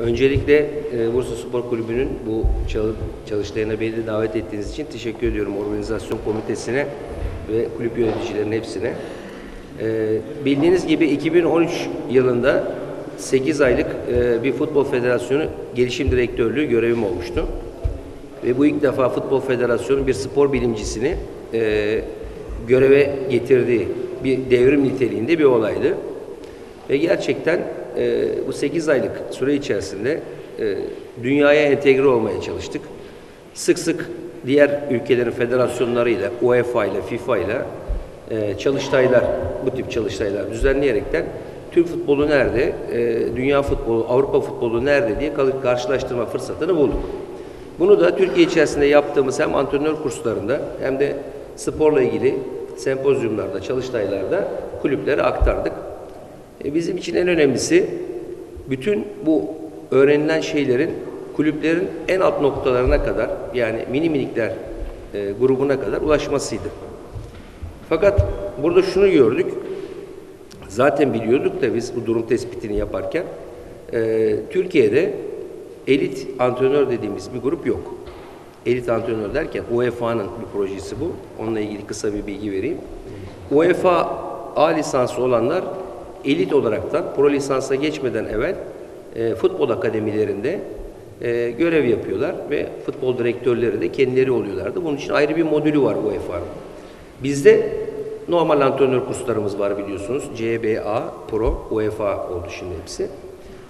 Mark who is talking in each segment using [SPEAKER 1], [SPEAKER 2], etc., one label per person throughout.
[SPEAKER 1] Öncelikle e, Bursa Spor Kulübü'nün bu çalı- çalıştayına beni davet ettiğiniz için teşekkür ediyorum organizasyon komitesine ve kulüp yöneticilerinin hepsine. E, bildiğiniz gibi 2013 yılında 8 aylık e, bir futbol federasyonu gelişim direktörlüğü görevim olmuştu. Ve bu ilk defa Futbol Federasyonu bir spor bilimcisini e, göreve getirdiği bir devrim niteliğinde bir olaydı. Ve gerçekten e, bu 8 aylık süre içerisinde e, dünyaya entegre olmaya çalıştık. Sık sık diğer ülkelerin federasyonlarıyla, UEFA ile, FIFA ile e, çalıştaylar, bu tip çalıştaylar düzenleyerekten Türk futbolu nerede, e, dünya futbolu, Avrupa futbolu nerede diye karşılaştırma fırsatını bulduk. Bunu da Türkiye içerisinde yaptığımız hem antrenör kurslarında hem de sporla ilgili sempozyumlarda, çalıştaylarda kulüplere aktardık. E, Bizim için en önemlisi bütün bu öğrenilen şeylerin kulüplerin en alt noktalarına kadar yani mini minikler e, grubuna kadar ulaşmasıydı. Fakat burada şunu gördük. Zaten biliyorduk da biz bu durum tespitini yaparken e, Türkiye'de elit antrenör dediğimiz bir grup yok. Elit antrenör derken UEFA'nın bir projesi bu. Onunla ilgili kısa bir bilgi vereyim. UEFA A lisansı olanlar elit olaraktan pro lisansa geçmeden evvel e, futbol akademilerinde e, görev yapıyorlar ve futbol direktörleri de kendileri oluyorlardı. Bunun için ayrı bir modülü var UEFA'nın. Bizde normal antrenör kurslarımız var biliyorsunuz. CBA, Pro, UEFA oldu şimdi hepsi.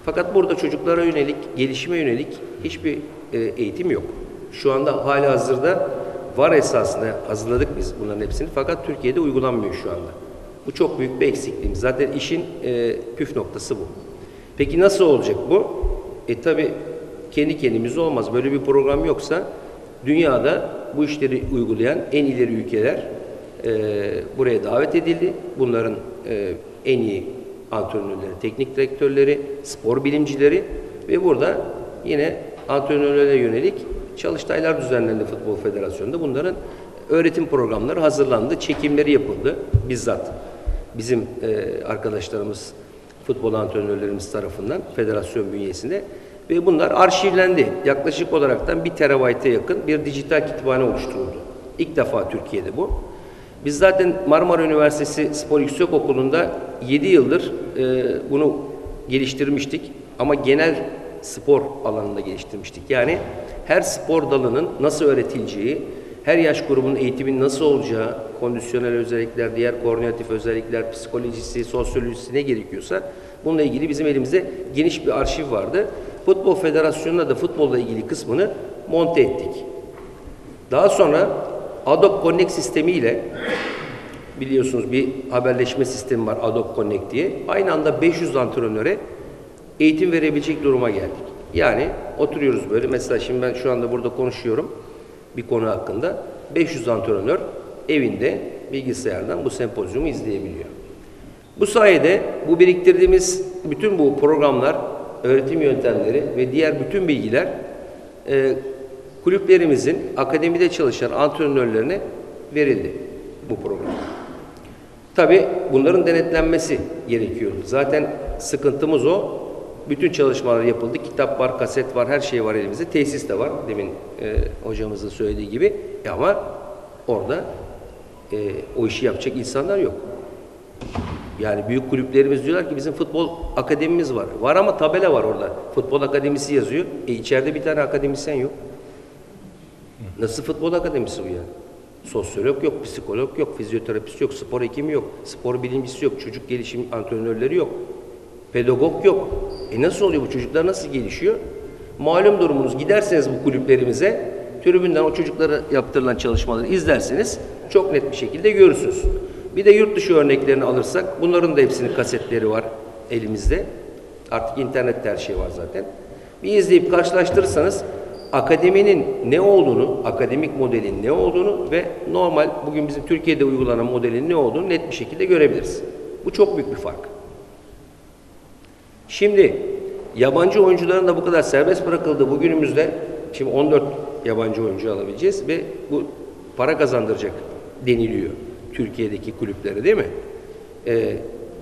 [SPEAKER 1] Fakat burada çocuklara yönelik, gelişime yönelik hiçbir e, eğitim yok. Şu anda hala hazırda var esasında hazırladık biz bunların hepsini fakat Türkiye'de uygulanmıyor şu anda. Bu çok büyük bir eksikliğimiz. Zaten işin e, püf noktası bu. Peki nasıl olacak bu? E tabi kendi kendimize olmaz. Böyle bir program yoksa dünyada bu işleri uygulayan en ileri ülkeler e, buraya davet edildi. Bunların e, en iyi antrenörleri, teknik direktörleri, spor bilimcileri ve burada yine antrenörlere yönelik çalıştaylar düzenlendi Futbol Federasyonu'nda. Bunların öğretim programları hazırlandı, çekimleri yapıldı bizzat. Bizim e, arkadaşlarımız, futbol antrenörlerimiz tarafından federasyon bünyesinde ve bunlar arşivlendi. Yaklaşık olaraktan bir terabayta yakın bir dijital kütüphane oluşturuldu. İlk defa Türkiye'de bu. Biz zaten Marmara Üniversitesi Spor Yüksek Okulu'nda 7 yıldır e, bunu geliştirmiştik. Ama genel spor alanında geliştirmiştik. Yani her spor dalının nasıl öğretileceği, her yaş grubunun eğitimin nasıl olacağı, kondisyonel özellikler, diğer koordinatif özellikler, psikolojisi, sosyolojisi ne gerekiyorsa bununla ilgili bizim elimizde geniş bir arşiv vardı. Futbol Federasyonu'na da futbolla ilgili kısmını monte ettik. Daha sonra Adobe Connect sistemiyle biliyorsunuz bir haberleşme sistemi var Adobe Connect diye. Aynı anda 500 antrenöre eğitim verebilecek duruma geldik. Yani oturuyoruz böyle. Mesela şimdi ben şu anda burada konuşuyorum bir konu hakkında. 500 antrenör evinde bilgisayardan bu sempozyumu izleyebiliyor. Bu sayede bu biriktirdiğimiz bütün bu programlar, öğretim yöntemleri ve diğer bütün bilgiler e, kulüplerimizin akademide çalışan antrenörlerine verildi bu program. Tabi bunların denetlenmesi gerekiyor. Zaten sıkıntımız o. Bütün çalışmalar yapıldı. Kitap var, kaset var, her şey var elimizde. Tesis de var. Demin e, hocamızın söylediği gibi. E ama orada e, o işi yapacak insanlar yok. Yani büyük kulüplerimiz diyorlar ki bizim futbol akademimiz var. Var ama tabela var orada. Futbol akademisi yazıyor. E içeride bir tane akademisyen yok. Nasıl futbol akademisi bu yani? Sosyolog yok, psikolog yok, fizyoterapist yok, spor hekimi yok, spor bilimcisi yok, çocuk gelişim antrenörleri yok, pedagog yok. E nasıl oluyor bu çocuklar nasıl gelişiyor? Malum durumunuz giderseniz bu kulüplerimize tribünden o çocuklara yaptırılan çalışmaları izlerseniz çok net bir şekilde görürsünüz. Bir de yurt dışı örneklerini alırsak bunların da hepsinin kasetleri var elimizde. Artık internette her şey var zaten. Bir izleyip karşılaştırırsanız akademinin ne olduğunu, akademik modelin ne olduğunu ve normal bugün bizim Türkiye'de uygulanan modelin ne olduğunu net bir şekilde görebiliriz. Bu çok büyük bir fark. Şimdi yabancı oyuncuların da bu kadar serbest bırakıldığı bugünümüzde şimdi 14 yabancı oyuncu alabileceğiz ve bu para kazandıracak deniliyor Türkiye'deki kulüplere değil mi? Ee,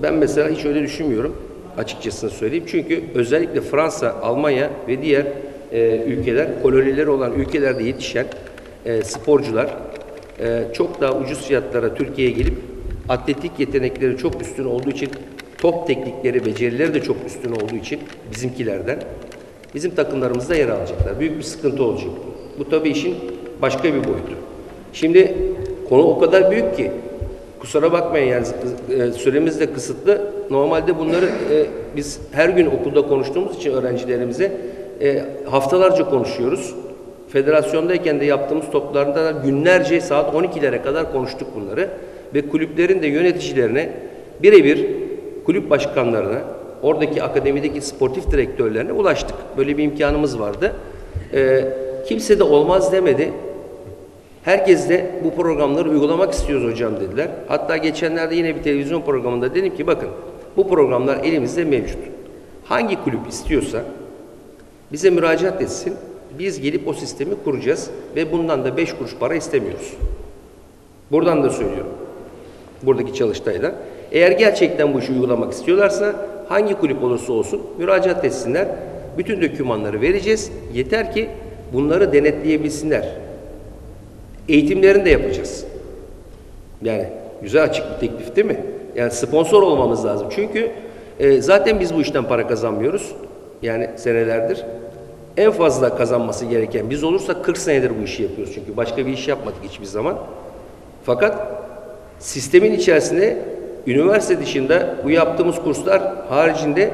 [SPEAKER 1] ben mesela hiç öyle düşünmüyorum. açıkçası söyleyeyim. Çünkü özellikle Fransa, Almanya ve diğer e, ülkeler, kolonileri olan ülkelerde yetişen e, sporcular e, çok daha ucuz fiyatlara Türkiye'ye gelip atletik yetenekleri çok üstün olduğu için top teknikleri, becerileri de çok üstün olduğu için bizimkilerden bizim takımlarımızda yer alacaklar. Büyük bir sıkıntı olacak. Bu tabii işin başka bir boyutu. Şimdi konu o kadar büyük ki kusura bakmayın yani e, süremiz de kısıtlı. Normalde bunları e, biz her gün okulda konuştuğumuz için öğrencilerimize e, haftalarca konuşuyoruz. Federasyondayken de yaptığımız toplarında günlerce saat 12'lere kadar konuştuk bunları. Ve kulüplerin de yöneticilerine birebir kulüp başkanlarına, oradaki akademideki sportif direktörlerine ulaştık. Böyle bir imkanımız vardı. Ee, kimse de olmaz demedi. Herkes de bu programları uygulamak istiyoruz hocam dediler. Hatta geçenlerde yine bir televizyon programında dedim ki bakın bu programlar elimizde mevcut. Hangi kulüp istiyorsa bize müracaat etsin. Biz gelip o sistemi kuracağız ve bundan da beş kuruş para istemiyoruz. Buradan da söylüyorum. Buradaki çalıştayda. Eğer gerçekten bu işi uygulamak istiyorlarsa hangi kulüp olursa olsun müracaat etsinler. Bütün dokümanları vereceğiz. Yeter ki bunları denetleyebilsinler. Eğitimlerini de yapacağız. Yani güzel açık bir teklif değil mi? Yani sponsor olmamız lazım. Çünkü e, zaten biz bu işten para kazanmıyoruz. Yani senelerdir. En fazla kazanması gereken biz olursak 40 senedir bu işi yapıyoruz. Çünkü başka bir iş yapmadık hiçbir zaman. Fakat sistemin içerisinde üniversite dışında bu yaptığımız kurslar haricinde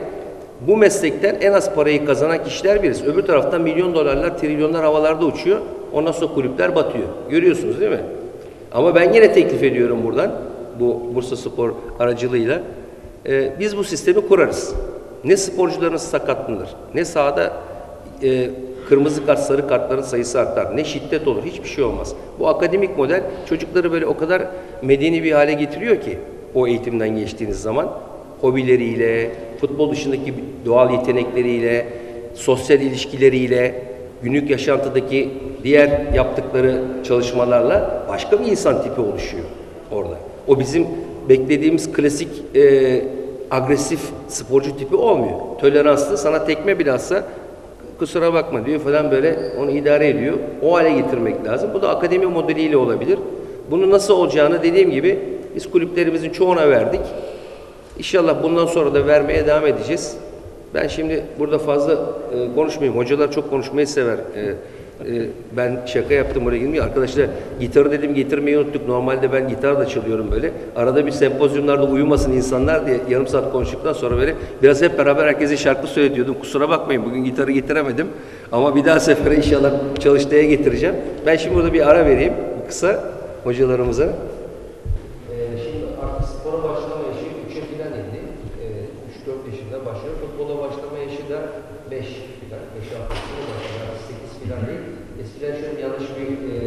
[SPEAKER 1] bu meslekten en az parayı kazanan kişiler biriz. Öbür taraftan milyon dolarlar, trilyonlar havalarda uçuyor. Ondan sonra kulüpler batıyor. Görüyorsunuz değil mi? Ama ben yine teklif ediyorum buradan, bu Bursa Spor aracılığıyla. Ee, biz bu sistemi kurarız. Ne sporcuların sakatlanır, ne sahada e, kırmızı kart, sarı kartların sayısı artar. Ne şiddet olur, hiçbir şey olmaz. Bu akademik model çocukları böyle o kadar medeni bir hale getiriyor ki o eğitimden geçtiğiniz zaman hobileriyle, futbol dışındaki doğal yetenekleriyle, sosyal ilişkileriyle, günlük yaşantıdaki diğer yaptıkları çalışmalarla başka bir insan tipi oluşuyor orada. O bizim beklediğimiz klasik e, agresif sporcu tipi olmuyor. Toleranslı sana tekme bile atsa kusura bakma diyor falan böyle onu idare ediyor. O hale getirmek lazım. Bu da akademi modeliyle olabilir. Bunu nasıl olacağını dediğim gibi biz kulüplerimizin çoğuna verdik. İnşallah bundan sonra da vermeye devam edeceğiz. Ben şimdi burada fazla e, konuşmayayım. Hocalar çok konuşmayı sever. E, e, ben şaka yaptım oraya girmiyor. Arkadaşlar gitarı dedim getirmeyi unuttuk. Normalde ben gitar da çalıyorum böyle. Arada bir sempozyumlarda uyumasın insanlar diye yarım saat konuştuktan sonra böyle biraz hep beraber herkese şarkı söyletiyordum. Kusura bakmayın bugün gitarı getiremedim. Ama bir daha sefere inşallah çalıştaya getireceğim. Ben şimdi burada bir ara vereyim kısa hocalarımıza. Ee, şimdi artık spora başlama yaşı 3'e filan indi. Ee, 3-4 yaşında başlıyor. Futbola başlama yaşı da 5 filan, 5-6 yaşında başlıyor. 8 filan değil. Eskiden şöyle yanlış bir e,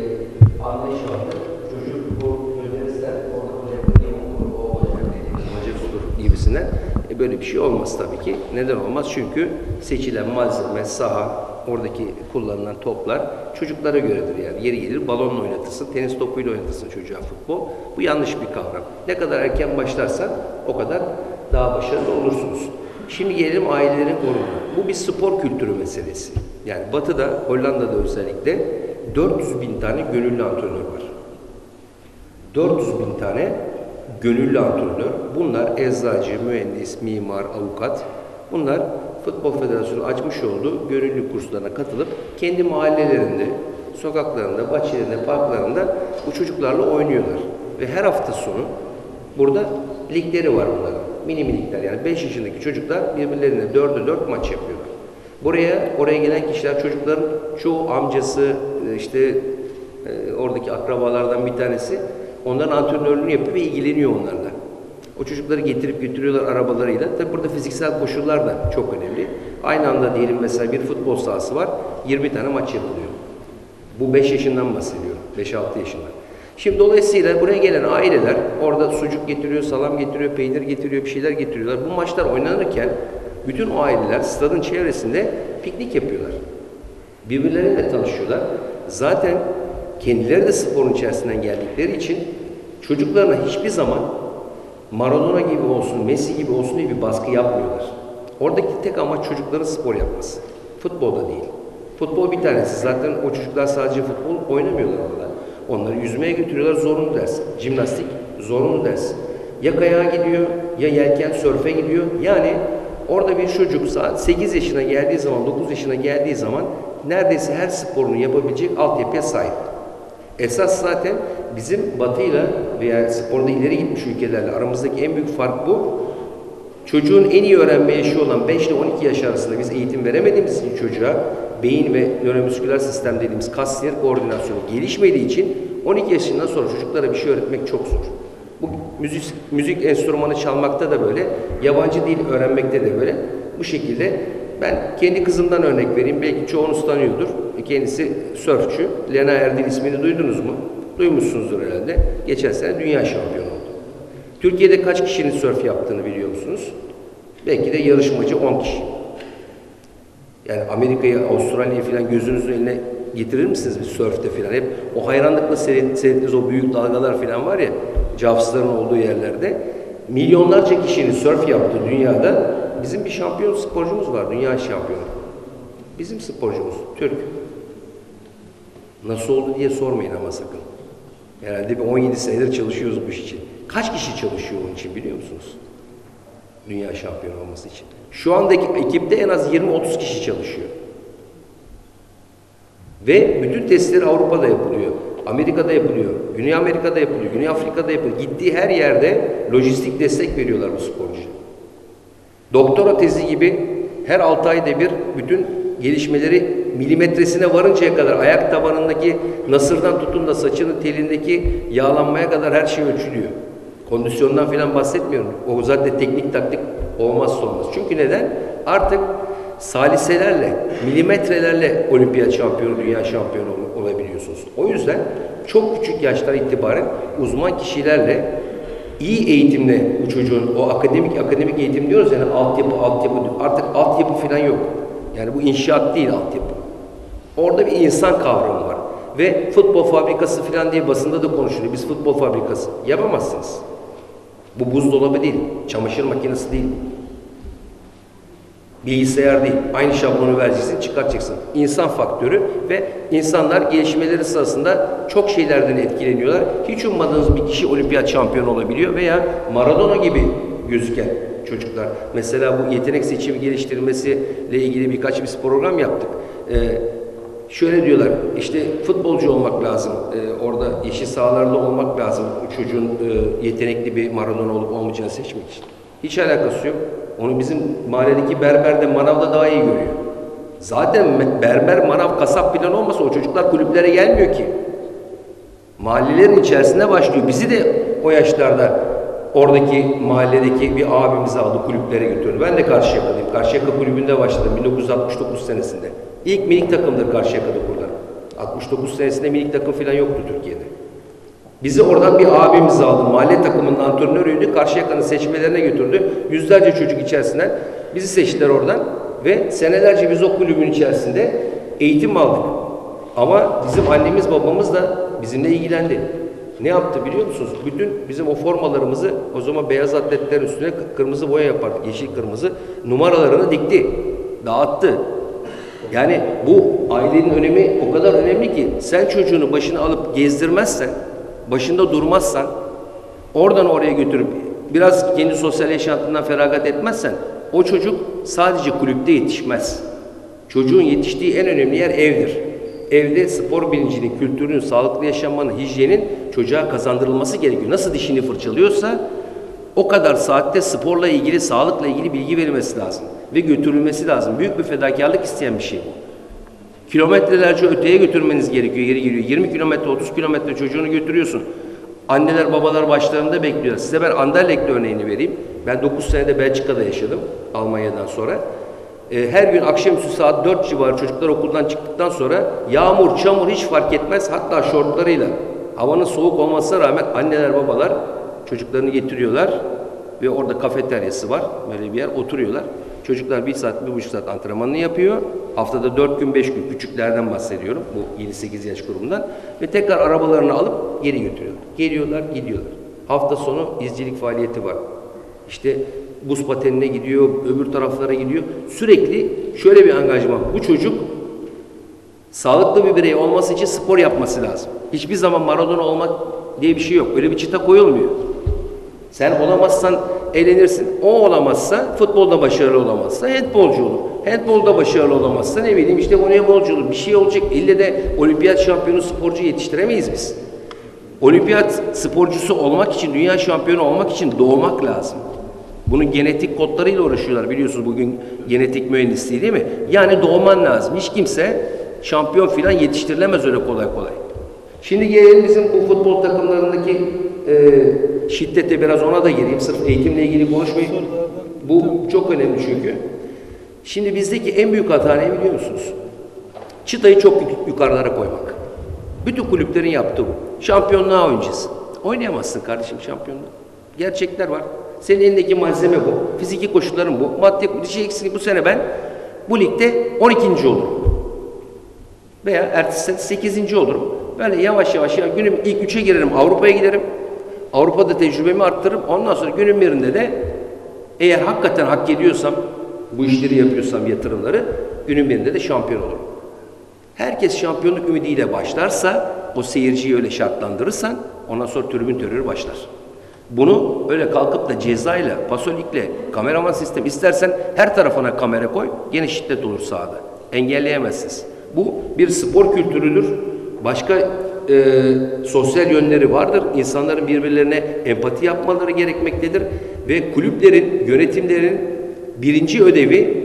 [SPEAKER 1] anlayış vardı. Çocuk bu gönderirsen orada olacak diye olur, o olacak diye olacak olur gibisinden. E, böyle bir şey olmaz tabii ki. Neden olmaz? Çünkü seçilen malzeme, saha, oradaki kullanılan toplar çocuklara göredir yani. Yeri gelir balonla oynatırsın, tenis topuyla oynatırsın çocuğa futbol. Bu yanlış bir kavram. Ne kadar erken başlarsan o kadar daha başarılı olursunuz. Şimdi gelelim ailelerin korunma. Bu bir spor kültürü meselesi. Yani Batı'da, Hollanda'da özellikle 400 bin tane gönüllü antrenör var. 400 bin tane gönüllü antrenör. Bunlar eczacı, mühendis, mimar, avukat. Bunlar Futbol Federasyonu açmış olduğu gönüllü kurslarına katılıp kendi mahallelerinde, sokaklarında, bahçelerinde, parklarında bu çocuklarla oynuyorlar. Ve her hafta sonu burada ligleri var bunların. Mini minikler yani 5 yaşındaki çocuklar birbirlerine 4'e 4 maç yapıyorlar. Buraya oraya gelen kişiler çocukların çoğu amcası işte e, oradaki akrabalardan bir tanesi onların antrenörlüğünü yapıyor ve ilgileniyor onlarla. O çocukları getirip götürüyorlar arabalarıyla. Tabi burada fiziksel koşullar da çok önemli. Aynı anda diyelim mesela bir futbol sahası var. 20 tane maç yapılıyor. Bu 5 yaşından bahsediyorum. 5-6 yaşından. Şimdi dolayısıyla buraya gelen aileler orada sucuk getiriyor, salam getiriyor, peynir getiriyor, bir şeyler getiriyorlar. Bu maçlar oynanırken bütün o aileler stadın çevresinde piknik yapıyorlar. Birbirleriyle tanışıyorlar. Zaten kendileri de sporun içerisinden geldikleri için çocuklarına hiçbir zaman Maradona gibi olsun, Messi gibi olsun diye bir baskı yapmıyorlar. Oradaki tek amaç çocukların spor yapması. Futbolda değil. Futbol bir tanesi. Zaten o çocuklar sadece futbol oynamıyorlar orada. Onları yüzmeye götürüyorlar zorunlu ders. Jimnastik zorunlu ders. Ya kayağa gidiyor, ya yelken sörfe gidiyor. Yani orada bir çocuk saat 8 yaşına geldiği zaman, 9 yaşına geldiği zaman neredeyse her sporunu yapabilecek altyapıya sahip. Esas zaten bizim batıyla veya sporda ileri gitmiş ülkelerle aramızdaki en büyük fark bu. Çocuğun en iyi öğrenme yaşı olan 5 ile 12 yaş arasında biz eğitim veremediğimiz için çocuğa beyin ve nöromüsküler sistem dediğimiz kas sinir koordinasyonu gelişmediği için 12 yaşından sonra çocuklara bir şey öğretmek çok zor. Bu müzik, müzik enstrümanı çalmakta da böyle, yabancı dil öğrenmekte de böyle. Bu şekilde ben kendi kızımdan örnek vereyim. Belki çoğunuz tanıyordur. Kendisi sörfçü. Lena Erdil ismini duydunuz mu? Duymuşsunuzdur herhalde. Geçen sene dünya şampiyonu oldu. Türkiye'de kaç kişinin sörf yaptığını biliyor musunuz? Belki de yarışmacı 10 kişi. Yani Amerika'yı, Avustralya'yı falan gözünüzün önüne getirir misiniz bir sörfte falan? Hep o hayranlıkla seyret, seyrettiğiniz o büyük dalgalar falan var ya, Javs'ların olduğu yerlerde. Milyonlarca kişinin sörf yaptığı dünyada bizim bir şampiyon sporcumuz var, dünya şampiyonu. Bizim sporcumuz, Türk. Nasıl oldu diye sormayın ama sakın. Herhalde bir 17 senedir çalışıyoruz bu iş için. Kaç kişi çalışıyor onun için biliyor musunuz? Dünya şampiyonu olması için. Şu andaki ekipte en az 20-30 kişi çalışıyor. Ve bütün testleri Avrupa'da yapılıyor. Amerika'da yapılıyor. Güney Amerika'da yapılıyor. Güney Afrika'da yapılıyor. Gittiği her yerde lojistik destek veriyorlar bu sporcuya. Doktora tezi gibi her 6 ayda bir bütün gelişmeleri milimetresine varıncaya kadar ayak tabanındaki nasırdan tutun da saçının telindeki yağlanmaya kadar her şey ölçülüyor. Kondisyondan falan bahsetmiyorum. O zaten teknik taktik olmazsa olmaz. Çünkü neden? Artık saliselerle, milimetrelerle olimpiyat şampiyonu, dünya şampiyonu ol- olabiliyorsunuz. O yüzden çok küçük yaştan itibaren uzman kişilerle iyi eğitimle bu çocuğun o akademik akademik eğitim diyoruz yani altyapı altyapı artık altyapı falan yok. Yani bu inşaat değil altyapı. Orada bir insan kavramı var. Ve futbol fabrikası falan diye basında da konuşuluyor. Biz futbol fabrikası. Yapamazsınız. Bu buzdolabı değil, çamaşır makinesi değil. Bilgisayar değil. Aynı şablonu vereceksin, çıkartacaksın. İnsan faktörü ve insanlar gelişmeleri sırasında çok şeylerden etkileniyorlar. Hiç ummadığınız bir kişi olimpiyat şampiyonu olabiliyor veya Maradona gibi gözüken çocuklar. Mesela bu yetenek seçimi geliştirmesiyle ilgili birkaç bir program yaptık. Ee, şöyle diyorlar, işte futbolcu olmak lazım, ee, orada yeşil sahalarda olmak lazım çocuğun e, yetenekli bir Maradona olup olmayacağını seçmek için. Hiç alakası yok. Onu bizim mahalledeki berber de manavda daha iyi görüyor. Zaten berber, manav, kasap falan olmasa o çocuklar kulüplere gelmiyor ki. Mahallelerin içerisinde başlıyor. Bizi de o yaşlarda oradaki mahalledeki bir abimizi aldı kulüplere götürdü. Ben de Karşıyaka'dayım. Karşıyaka kulübünde başladım 1969 senesinde. İlk minik takımdır Karşıyaka'da kurulan. 69 senesinde minik takım falan yoktu Türkiye'de. Bizi oradan bir abimiz aldı. Mahalle takımının antrenörüydü. Karşıyaka'nın seçmelerine götürdü. Yüzlerce çocuk içerisinden bizi seçtiler oradan. Ve senelerce biz o kulübün içerisinde eğitim aldık. Ama bizim annemiz babamız da bizimle ilgilendi. Ne yaptı biliyor musunuz? Bütün bizim o formalarımızı o zaman beyaz atletlerin üstüne kı- kırmızı boya yapardık. Yeşil kırmızı numaralarını dikti. Dağıttı. Yani bu ailenin önemi o kadar önemli ki sen çocuğunu başına alıp gezdirmezsen, başında durmazsan, oradan oraya götürüp biraz kendi sosyal yaşantından feragat etmezsen o çocuk sadece kulüpte yetişmez. Çocuğun yetiştiği en önemli yer evdir. Evde spor bilincinin, kültürünün, sağlıklı yaşamanın, hijyenin çocuğa kazandırılması gerekiyor. Nasıl dişini fırçalıyorsa o kadar saatte sporla ilgili, sağlıkla ilgili bilgi verilmesi lazım ve götürülmesi lazım. Büyük bir fedakarlık isteyen bir şey bu. Kilometrelerce öteye götürmeniz gerekiyor yeri geliyor. 20 kilometre, 30 kilometre çocuğunu götürüyorsun. Anneler babalar başlarında bekliyor. Size ben Anderlecht örneğini vereyim. Ben 9 senede Belçika'da yaşadım Almanya'dan sonra. Ee, her gün akşamüstü saat 4 civarı çocuklar okuldan çıktıktan sonra yağmur, çamur hiç fark etmez. Hatta şortlarıyla havanın soğuk olmasına rağmen anneler babalar çocuklarını getiriyorlar ve orada kafeteryası var. Böyle bir yer oturuyorlar. Çocuklar bir saat, bir buçuk saat antrenmanını yapıyor. Haftada dört gün, beş gün küçüklerden bahsediyorum. Bu 7-8 yaş grubundan. Ve tekrar arabalarını alıp geri götürüyorlar. Geliyorlar, gidiyorlar. Hafta sonu izcilik faaliyeti var. İşte buz patenine gidiyor, öbür taraflara gidiyor. Sürekli şöyle bir angajman. Bu çocuk sağlıklı bir birey olması için spor yapması lazım. Hiçbir zaman Maradona olmak diye bir şey yok. Öyle bir çıta koyulmuyor. Sen olamazsan eğlenirsin. O olamazsa futbolda başarılı olamazsa handbolcu olur. Handbolda başarılı olamazsa ne bileyim işte voleybolcu olur. Bir şey olacak. İlle de olimpiyat şampiyonu sporcu yetiştiremeyiz biz. Olimpiyat sporcusu olmak için, dünya şampiyonu olmak için doğmak lazım. Bunun genetik kodlarıyla uğraşıyorlar biliyorsunuz bugün genetik mühendisliği değil mi? Yani doğman lazım. Hiç kimse şampiyon filan yetiştirilemez öyle kolay kolay. Şimdi gelelim bizim bu futbol takımlarındaki e, şiddete biraz ona da gireyim. Sırf eğitimle ilgili konuşmayayım. Bu çok önemli çünkü. Şimdi bizdeki en büyük hata ne biliyor musunuz? Çıtayı çok yuk- yukarılara koymak. Bütün kulüplerin yaptığı bu. Şampiyonluğa oynayacağız. Oynayamazsın kardeşim şampiyonluğa. Gerçekler var. Senin elindeki malzeme bu. Fiziki koşulların bu. Maddi diyeceksin ki bu sene ben bu ligde 12. olurum. Veya ertesi sene 8. olurum. Böyle yavaş yavaş ya günüm ilk 3'e girerim Avrupa'ya giderim. Avrupa'da tecrübemi arttırırım. Ondan sonra günün birinde de eğer hakikaten hak ediyorsam, bu işleri yapıyorsam yatırımları günün birinde de şampiyon olurum. Herkes şampiyonluk ümidiyle başlarsa, o seyirciyi öyle şartlandırırsan ondan sonra tribün terörü başlar. Bunu öyle kalkıp da cezayla, pasolikle, kameraman sistem istersen her tarafına kamera koy, gene şiddet olur sahada. Engelleyemezsiniz. Bu bir spor kültürüdür. Başka e, sosyal yönleri vardır. İnsanların birbirlerine empati yapmaları gerekmektedir. Ve kulüplerin, yönetimlerin birinci ödevi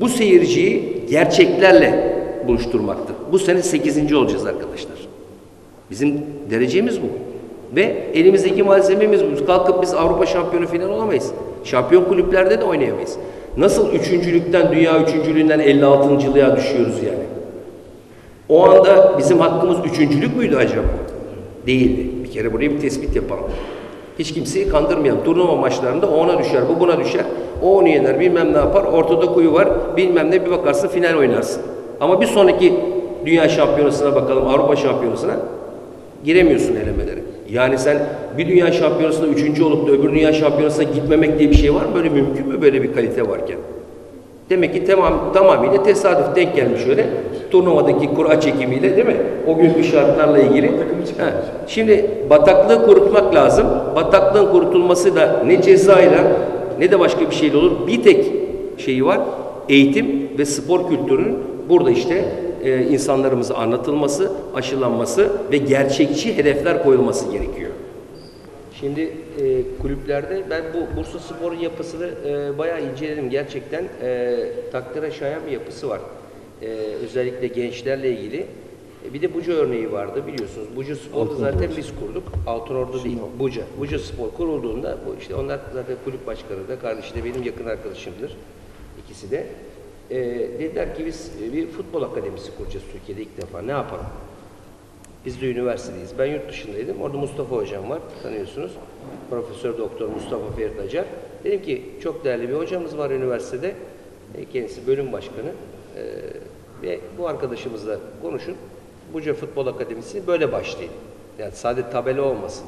[SPEAKER 1] bu seyirciyi gerçeklerle buluşturmaktır. Bu sene 8. olacağız arkadaşlar. Bizim derecemiz bu. Ve elimizdeki malzememiz bu. Kalkıp biz Avrupa şampiyonu falan olamayız. Şampiyon kulüplerde de oynayamayız. Nasıl üçüncülükten, dünya üçüncülüğünden 56.lığa düşüyoruz yani. O anda bizim hakkımız üçüncülük müydü acaba? Değildi. Bir kere buraya bir tespit yapalım. Hiç kimseyi kandırmayalım. Turnuva maçlarında o ona düşer, bu buna düşer. O onu yener, bilmem ne yapar. Ortada kuyu var, bilmem ne bir bakarsın final oynarsın. Ama bir sonraki dünya şampiyonasına bakalım, Avrupa şampiyonasına giremiyorsun elemelere. Yani sen bir dünya şampiyonasında üçüncü olup da öbür dünya şampiyonasına gitmemek diye bir şey var mı? Böyle mümkün mü böyle bir kalite varken? Demek ki tamam, tamamıyla tesadüf denk gelmiş öyle. Turnuvadaki kura çekimiyle değil mi? O günkü şartlarla ilgili. Ha, Şimdi bataklığı kurutmak lazım. Bataklığın kurutulması da ne cezayla ne de başka bir şeyle olur. Bir tek şeyi var. Eğitim ve spor kültürünün burada işte e, insanlarımıza anlatılması, aşılanması ve gerçekçi hedefler koyulması gerekiyor. Şimdi e, kulüplerde ben bu Bursa Spor'un yapısını e, bayağı inceledim. Gerçekten e, takdire şayan bir yapısı var. E, özellikle gençlerle ilgili. E, bir de Buca örneği vardı biliyorsunuz. Buca Spor'u zaten biz kurduk. Altınordu değil, Buca. Buca Spor kurulduğunda bu işte onlar zaten kulüp başkanı da kardeşi de benim yakın arkadaşımdır. İkisi de. E, dediler ki biz e, bir futbol akademisi kuracağız Türkiye'de ilk defa. Ne yapalım? Biz de üniversitedeyiz. Ben yurt dışındaydım. Orada Mustafa Hocam var. Tanıyorsunuz. Profesör Doktor Mustafa Ferit Acar. Dedim ki çok değerli bir hocamız var üniversitede. E, Kendisi bölüm başkanı. E, ve bu arkadaşımızla konuşun. Buca Futbol Akademisi böyle başlayın. Yani sadece tabela olmasın.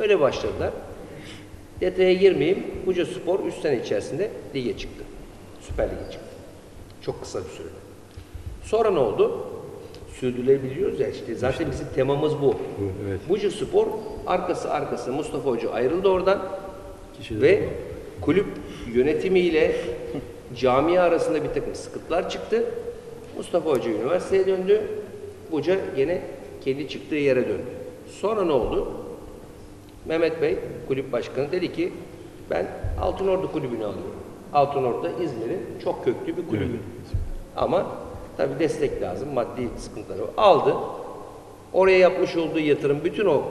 [SPEAKER 1] Öyle başladılar. Detaya girmeyeyim. Buca Spor 3 sene içerisinde lige çıktı. Süper Lig'e çıktı. Çok kısa bir sürede. Sonra ne oldu? Sürdürülebiliyoruz ya işte. Zaten bizim temamız bu.
[SPEAKER 2] evet.
[SPEAKER 1] Buca Spor arkası arkası Mustafa Hoca ayrıldı oradan ve kulüp yönetimiyle cami arasında bir takım sıkıntılar çıktı. Mustafa Hoca üniversiteye döndü. Buca gene kendi çıktığı yere döndü. Sonra ne oldu? Mehmet Bey, kulüp başkanı dedi ki ben Altınordu kulübünü alıyorum. Altınordu İzmir'in çok köklü bir kulübü. Ama tabii destek lazım, maddi sıkıntıları var. Aldı. Oraya yapmış olduğu yatırım bütün o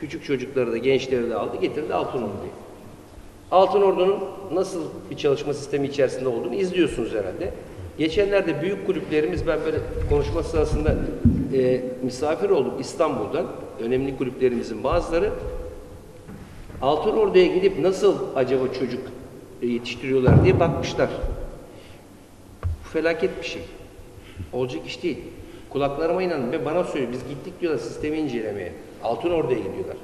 [SPEAKER 1] küçük çocukları da gençleri de aldı, getirdi Altınordu'ya. Altınordu'nun nasıl bir çalışma sistemi içerisinde olduğunu izliyorsunuz herhalde. Geçenlerde büyük kulüplerimiz, ben böyle konuşma sırasında e, misafir oldum İstanbul'dan. Önemli kulüplerimizin bazıları Altınordu'ya gidip nasıl acaba çocuk yetiştiriyorlar diye bakmışlar. Bu felaket bir şey. Olacak iş değil. Kulaklarıma inanın ve bana söylüyor. Biz gittik diyorlar sistemi incelemeye. Altınordu'ya gidiyorlar.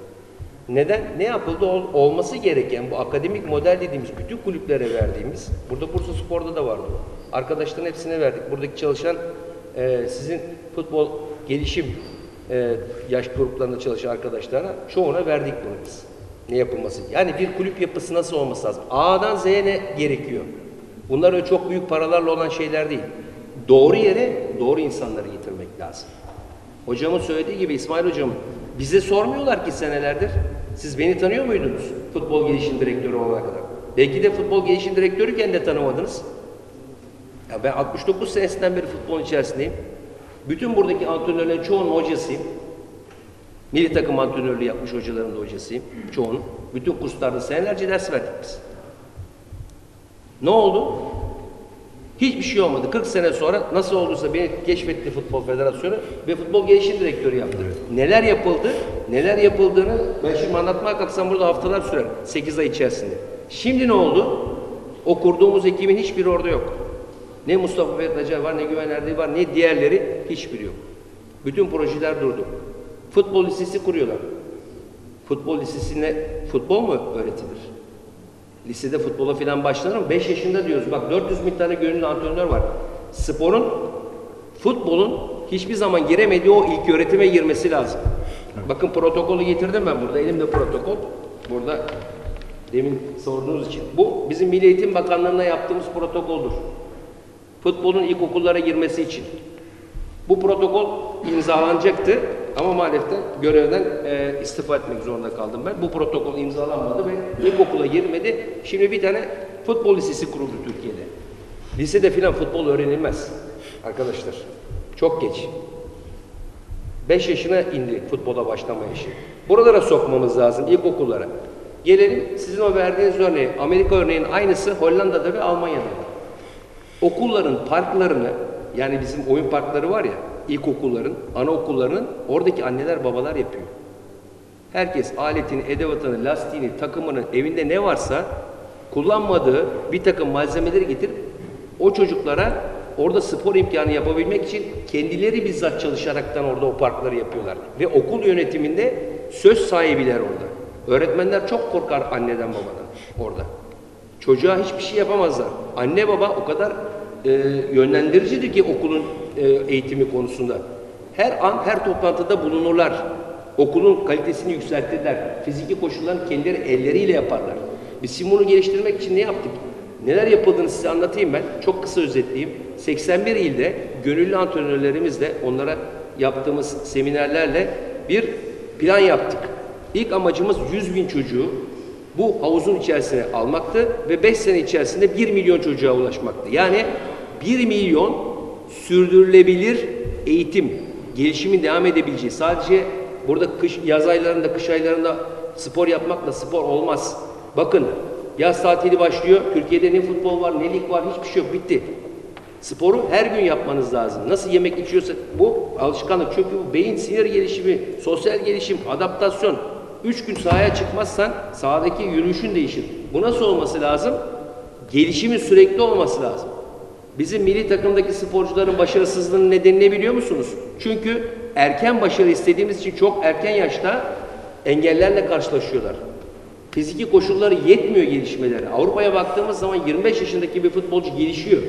[SPEAKER 1] Neden? Ne yapıldı? Ol- olması gereken bu akademik model dediğimiz bütün kulüplere verdiğimiz, burada Bursa Spor'da da vardı. Arkadaşların hepsine verdik. Buradaki çalışan e, sizin futbol gelişim e, yaş gruplarında çalışan arkadaşlara çoğuna verdik bunu biz. Ne yapılması? Yani bir kulüp yapısı nasıl olması lazım? A'dan Z'ye ne gerekiyor? Bunlar öyle çok büyük paralarla olan şeyler değil. Doğru yere doğru insanları getirmek lazım. Hocamın söylediği gibi İsmail hocam bize sormuyorlar ki senelerdir. Siz beni tanıyor muydunuz? Futbol gelişim direktörü olana kadar. Belki de futbol gelişim direktörüken de tanımadınız. Ya ben 69 senesinden beri futbolun içerisindeyim. Bütün buradaki antrenörlerin çoğunun hocasıyım. Milli takım antrenörlüğü yapmış hocaların da hocasıyım. Çoğunun. Bütün kurslarda senelerce ders verdik biz. Ne oldu? Hiçbir şey olmadı. 40 sene sonra nasıl olduysa beni keşfetti Futbol Federasyonu ve futbol gelişim direktörü yaptı. Neler yapıldı, neler yapıldığını ben şimdi anlatmaya kalksam burada haftalar sürer. 8 ay içerisinde. Şimdi ne oldu? O kurduğumuz ekibin hiçbiri orada yok. Ne Mustafa Ferit Acar var, ne Güven Erdi var, ne diğerleri hiçbiri yok. Bütün projeler durdu. Futbol lisesi kuruyorlar. Futbol lisesine futbol mu öğretilir? Lisede futbola falan başlanır mı? 5 yaşında diyoruz. Bak 400 bin tane gönüllü antrenör var. Sporun, futbolun hiçbir zaman giremediği o ilk öğretime girmesi lazım. Bakın protokolü getirdim ben burada. Elimde protokol. Burada demin sorduğunuz için. Bu bizim Milli Eğitim Bakanlığı'na yaptığımız protokoldür. Futbolun ilkokullara girmesi için. Bu protokol imzalanacaktı ama maalesef görevden e, istifa etmek zorunda kaldım ben. Bu protokol imzalanmadı ve ilkokula girmedi. Şimdi bir tane futbol lisesi kuruldu Türkiye'de. Lisede filan futbol öğrenilmez arkadaşlar. Çok geç. 5 yaşına indi futbola başlama yaşı. Buralara sokmamız lazım ilkokullara. Gelelim sizin o verdiğiniz örneği, Amerika örneğinin aynısı Hollanda'da ve Almanya'da. Okulların parklarını yani bizim oyun parkları var ya ilkokulların, anaokullarının oradaki anneler babalar yapıyor. Herkes aletini, edevatını, lastiğini, takımını evinde ne varsa kullanmadığı bir takım malzemeleri getirip o çocuklara orada spor imkanı yapabilmek için kendileri bizzat çalışaraktan orada o parkları yapıyorlar. Ve okul yönetiminde söz sahibiler orada. Öğretmenler çok korkar anneden babadan orada. Çocuğa hiçbir şey yapamazlar. Anne baba o kadar e, yönlendiricidir ki okulun eğitimi konusunda. Her an her toplantıda bulunurlar. Okulun kalitesini yükseltirler. Fiziki koşullarını kendileri elleriyle yaparlar. Biz şimdi bunu geliştirmek için ne yaptık? Neler yapıldığını size anlatayım ben. Çok kısa özetleyeyim. 81 ilde gönüllü antrenörlerimizle onlara yaptığımız seminerlerle bir plan yaptık. İlk amacımız 100 bin çocuğu bu havuzun içerisine almaktı ve 5 sene içerisinde 1 milyon çocuğa ulaşmaktı. Yani 1 milyon sürdürülebilir eğitim, gelişimin devam edebileceği. Sadece burada kış, yaz aylarında, kış aylarında spor yapmakla spor olmaz. Bakın yaz tatili başlıyor. Türkiye'de ne futbol var, ne lig var, hiçbir şey yok. Bitti. Sporu her gün yapmanız lazım. Nasıl yemek içiyorsa bu alışkanlık. Çünkü bu beyin sinir gelişimi, sosyal gelişim, adaptasyon. Üç gün sahaya çıkmazsan sahadaki yürüyüşün değişir. Bu nasıl olması lazım? Gelişimin sürekli olması lazım. Bizim milli takımdaki sporcuların başarısızlığının nedeni ne biliyor musunuz? Çünkü erken başarı istediğimiz için çok erken yaşta engellerle karşılaşıyorlar. Fiziki koşulları yetmiyor gelişmeleri. Avrupa'ya baktığımız zaman 25 yaşındaki bir futbolcu gelişiyor.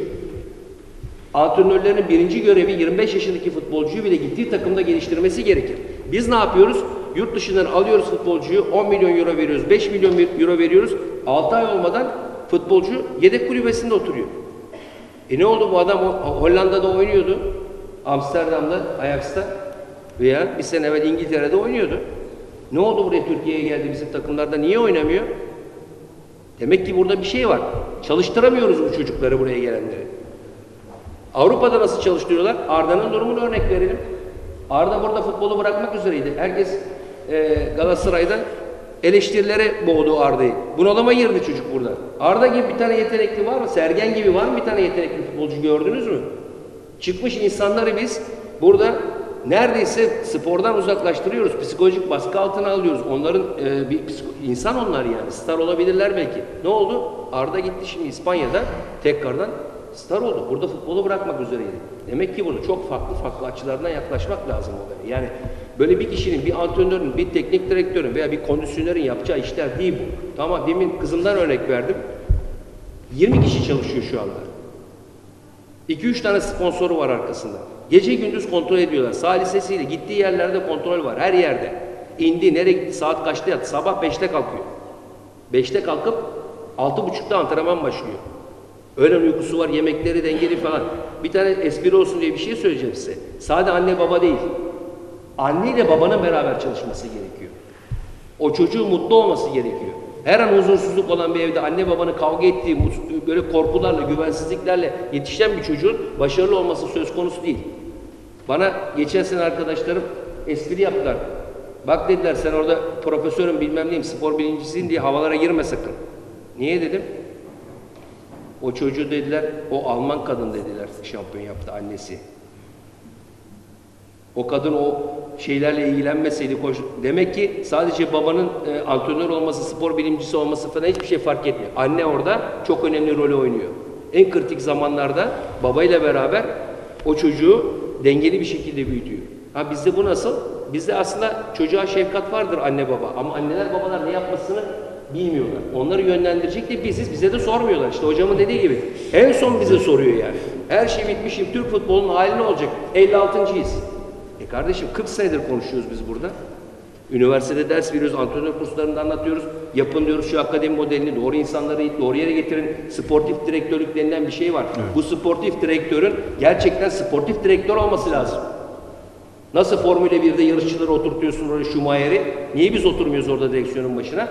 [SPEAKER 1] Antrenörlerin birinci görevi 25 yaşındaki futbolcuyu bile gittiği takımda geliştirmesi gerekir. Biz ne yapıyoruz? Yurt dışından alıyoruz futbolcuyu, 10 milyon euro veriyoruz, 5 milyon euro veriyoruz. 6 ay olmadan futbolcu yedek kulübesinde oturuyor. E ne oldu bu adam Hollanda'da oynuyordu. Amsterdam'da, Ajax'ta veya bir sene evvel İngiltere'de oynuyordu. Ne oldu buraya Türkiye'ye geldi bizim takımlarda niye oynamıyor? Demek ki burada bir şey var. Çalıştıramıyoruz bu çocukları buraya gelenleri. Avrupa'da nasıl çalıştırıyorlar? Arda'nın durumunu örnek verelim. Arda burada futbolu bırakmak üzereydi. Herkes e, Galatasaray'dan eleştirilere boğdu Arda'yı. Bunalıma girdi çocuk burada. Arda gibi bir tane yetenekli var mı? Sergen gibi var mı bir tane yetenekli futbolcu gördünüz mü? Çıkmış insanları biz burada neredeyse spordan uzaklaştırıyoruz. Psikolojik baskı altına alıyoruz. Onların e, bir insan onlar yani. Star olabilirler belki. Ne oldu? Arda gitti şimdi İspanya'da tekrardan Star oldu. Burada futbolu bırakmak üzereydi. Demek ki bunu çok farklı farklı açılardan yaklaşmak lazım olaya. Yani böyle bir kişinin, bir antrenörün, bir teknik direktörün veya bir kondisyonerin yapacağı işler değil bu. Tamam demin kızımdan örnek verdim. 20 kişi çalışıyor şu anda. 2-3 tane sponsoru var arkasında. Gece gündüz kontrol ediyorlar. Sağ lisesiyle gittiği yerlerde kontrol var. Her yerde. İndi, nereye gitti, saat kaçta yattı? Sabah 5'te kalkıyor. 5'te kalkıp 6.30'da antrenman başlıyor. Öğlen uykusu var, yemekleri dengeli falan. Bir tane espri olsun diye bir şey söyleyeceğim size. Sade anne baba değil. Anne ile babanın beraber çalışması gerekiyor. O çocuğun mutlu olması gerekiyor. Her an huzursuzluk olan bir evde anne babanın kavga ettiği, böyle korkularla, güvensizliklerle yetişen bir çocuğun başarılı olması söz konusu değil. Bana geçen sene arkadaşlarım espri yaptılar. Bak dediler sen orada profesörüm bilmem neyim, spor bilimcisin diye havalara girme sakın. Niye dedim? O çocuğu dediler, o Alman kadın dediler şampiyon yaptı annesi. O kadın o şeylerle ilgilenmeseydi koş. Demek ki sadece babanın e, antrenör olması, spor bilimcisi olması falan hiçbir şey fark etmiyor. Anne orada çok önemli rolü oynuyor. En kritik zamanlarda babayla beraber o çocuğu dengeli bir şekilde büyütüyor. Ha bizde bu nasıl? Bizde aslında çocuğa şefkat vardır anne baba ama anneler babalar ne yapmasını bilmiyorlar. Onları yönlendirecek de biziz, bize de sormuyorlar. İşte hocamın dediği gibi en son bize soruyor yani. Her şey bitmişim, Türk futbolunun hali ne olacak? 56.yız. E kardeşim 40 senedir konuşuyoruz biz burada. Üniversitede ders veriyoruz, antrenör kurslarında anlatıyoruz. Yapın diyoruz şu akademi modelini, doğru insanları doğru yere getirin. Sportif direktörlük denilen bir şey var. Bu sportif direktörün gerçekten sportif direktör olması lazım. Nasıl Formula 1'de yarışçıları oturtuyorsun oraya Schumacher'i? Niye biz oturmuyoruz orada direksiyonun başına?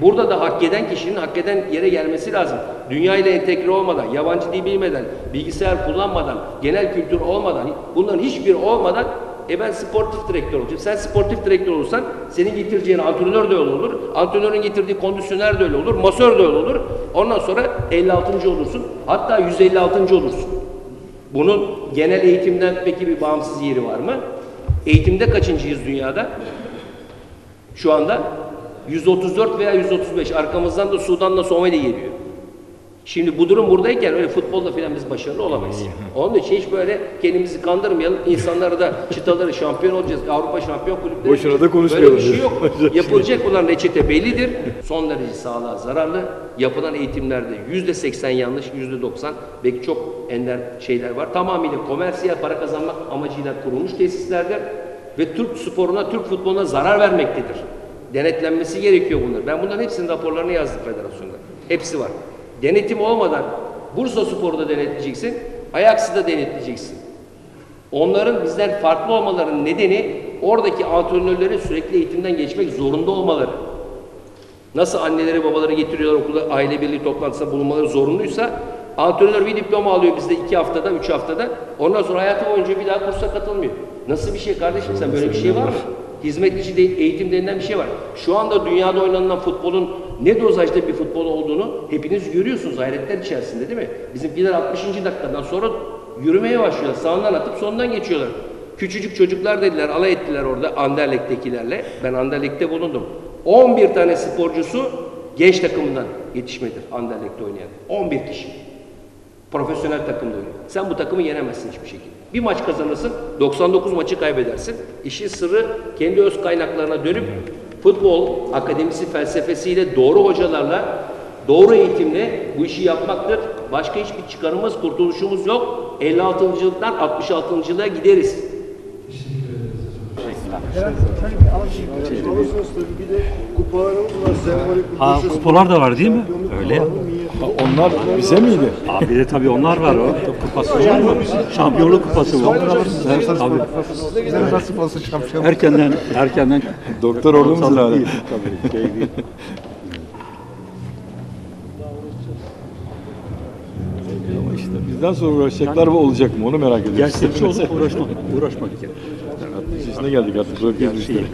[SPEAKER 1] Burada da hak eden kişinin hak eden yere gelmesi lazım. Dünya ile entegre olmadan, yabancı dil bilmeden, bilgisayar kullanmadan, genel kültür olmadan, bunların hiçbiri olmadan e ben sportif direktör olacağım. Sen sportif direktör olursan senin getireceğin antrenör de öyle olur. Antrenörün getirdiği kondisyoner de öyle olur. Masör de öyle olur. Ondan sonra 56. olursun. Hatta 156. olursun. Bunun genel eğitimden peki bir bağımsız yeri var mı? Eğitimde kaçıncıyız dünyada? Şu anda 134 veya 135 arkamızdan da Sudan'la Somali geliyor. Şimdi bu durum buradayken öyle futbolda falan biz başarılı olamayız. Onun için hiç böyle kendimizi kandırmayalım. İnsanlara da çıtaları şampiyon olacağız. Avrupa şampiyon kulüpleri.
[SPEAKER 2] Boşuna da
[SPEAKER 1] Böyle
[SPEAKER 2] konuşmayalım
[SPEAKER 1] bir şey yok. Yapılacak olan reçete bellidir. Son derece sağlığa zararlı. Yapılan eğitimlerde yüzde 80 yanlış, yüzde 90 belki çok ender şeyler var. Tamamıyla komersiyel para kazanmak amacıyla kurulmuş tesislerdir. Ve Türk sporuna, Türk futboluna zarar vermektedir. Denetlenmesi gerekiyor bunlar. Ben bunların hepsinin raporlarını yazdım federasyonda. Hepsi var. Denetim olmadan Bursa Spor'u da denetleyeceksin, Ajax'ı da denetleyeceksin. Onların bizden farklı olmalarının nedeni oradaki antrenörlerin sürekli eğitimden geçmek zorunda olmaları. Nasıl anneleri babaları getiriyorlar okula aile birliği toplantısında bulunmaları zorunluysa antrenör bir diploma alıyor bizde iki haftada, üç haftada. Ondan sonra hayatı boyunca bir daha kursa katılmıyor. Nasıl bir şey kardeşim sen böyle bir şey var mı? Hizmetçi de eğitim denilen bir şey var. Şu anda dünyada oynanılan futbolun ne dozajda bir futbol olduğunu hepiniz görüyorsunuz hayretler içerisinde değil mi? Bizimkiler 60. dakikadan sonra yürümeye başlıyorlar. Sağından atıp sonundan geçiyorlar. Küçücük çocuklar dediler, alay ettiler orada Anderlecht'tekilerle. Ben Anderlecht'te bulundum. 11 tane sporcusu genç takımından yetişmedir Anderlecht'te oynayan. 11 kişi. Profesyonel takımda oynuyor. Sen bu takımı yenemezsin hiçbir şekilde. Bir maç kazanırsın, 99 maçı kaybedersin. İşin sırrı kendi öz kaynaklarına dönüp futbol akademisi felsefesiyle doğru hocalarla, doğru eğitimle bu işi yapmaktır. Başka hiçbir çıkarımız, kurtuluşumuz yok. 56.lıktan 66.lığa gideriz.
[SPEAKER 3] Alırsınız tabii bir de kupalarımız var. Sembolik
[SPEAKER 4] Ha kupalar da var değil mi? Öyle.
[SPEAKER 2] Onlar bize miydi?
[SPEAKER 4] Abi de tabii onlar var o. Kupası var mı? Şampiyonluk kupası var. Tabii. Erkenden, erkenden.
[SPEAKER 2] Doktor
[SPEAKER 4] Sağlık
[SPEAKER 2] herhalde.
[SPEAKER 4] değil, Tabii, şey değil.
[SPEAKER 2] Ama işte bizden sonra uğraşacaklar mı olacak mı onu merak ediyorum.
[SPEAKER 4] Gerçekçi olup uğraşmak, uğraşmak için.
[SPEAKER 2] İşine geldik artık. Bırakıyoruz işte.
[SPEAKER 4] Şey,